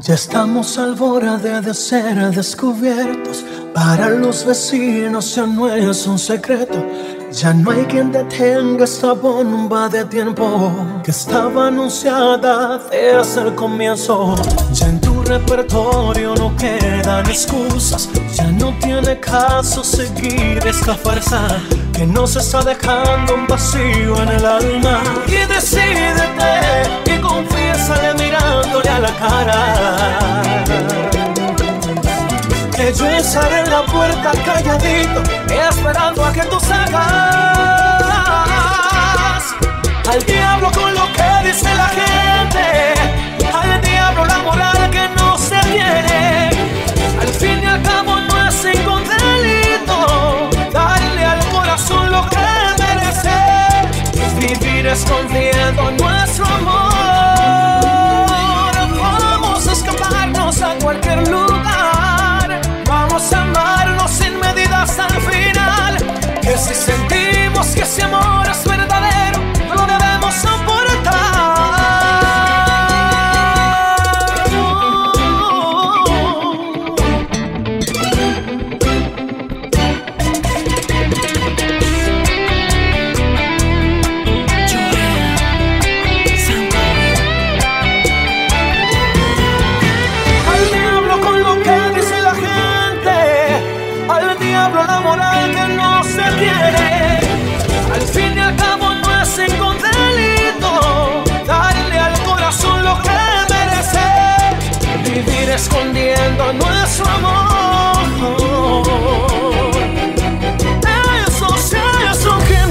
Ya estamos al borde de ser descubiertos. Para los vecinos ya no es un secreto. Ya no hay quien detenga esta bomba de tiempo que estaba anunciada desde el comienzo. Ya en tu repertorio no quedan excusas. Ya no tiene caso seguir esta farsa que nos está dejando un vacío en el alma. Y decídete cara. Que yo estaré la puerta calladito, esperando a que tú salgas. Al diablo con lo que dice la gente, al diablo la moral que no se tiene. Al fin y al cabo no es ningún delito, darle al corazón lo que merece. Vivir es con escondiendo nuestro amor. Eso sí es lo que